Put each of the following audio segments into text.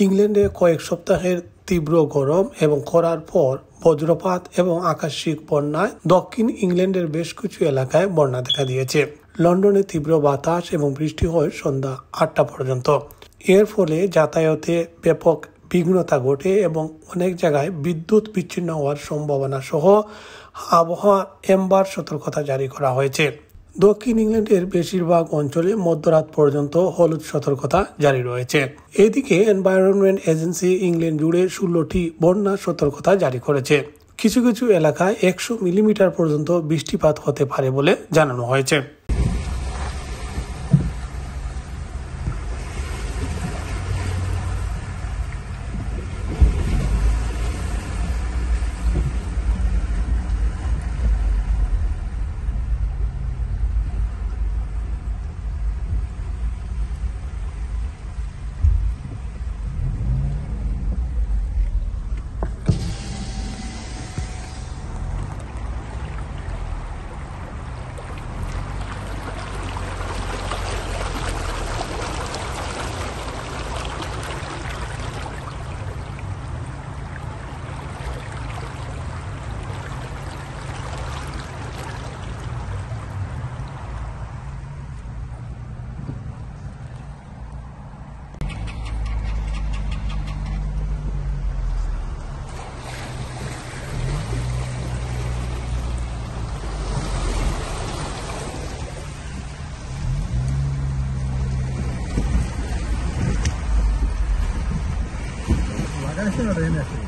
ইংল্যান্ডে কয়েক সপ্তাহের তীব্র গরম এবং করার পর বজ্রপাত এবং আকাশিক বন্যায় দক্ষিণ ইংল্যান্ডের বেশ কিছু এলাকায় বন্যা দেখা দিয়েছে। লন্ডনে তীব্র বাতাস এবং বৃষ্টি হয় সন্ধ্যা আটটা পর্যন্ত। এর ফলে যাতায়াতে ব্যাপক বিঘ্নতা ঘটে এবং অনেক জায়গায় বিদ্যুৎ বিচ্ছিন্ন হওয়ার সম্ভাবনা সহ আবহাওয়া এম্বার সতর্কতা জারি করা হয়েছে। দক্ষিণ ইংল্যান্ডের বেশিরভাগ অঞ্চলে মধ্যরাত পর্যন্ত হলুদ সতর্কতা জারি রয়েছে। এদিকে এনভায়রনমেন্ট এজেন্সি ইংল্যান্ড জুড়ে ষোলোটি বন্যা সতর্কতা জারি করেছে। কিছু কিছু এলাকায় একশো মিলিমিটার পর্যন্ত বৃষ্টিপাত হতে পারে বলে জানানো হয়েছে। acá, eso lo rellené así.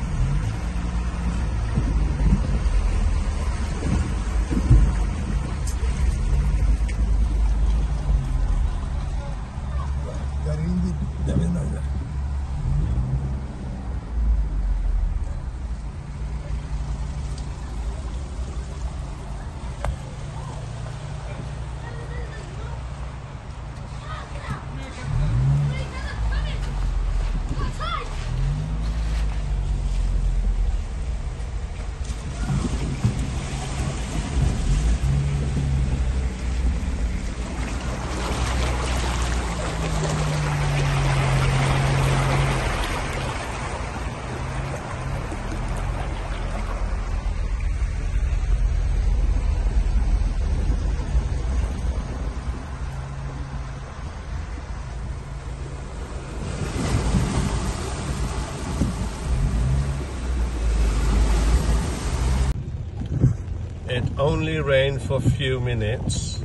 It only rained for a few minutes.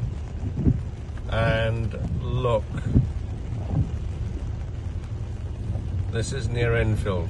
And look, this is near Enfield.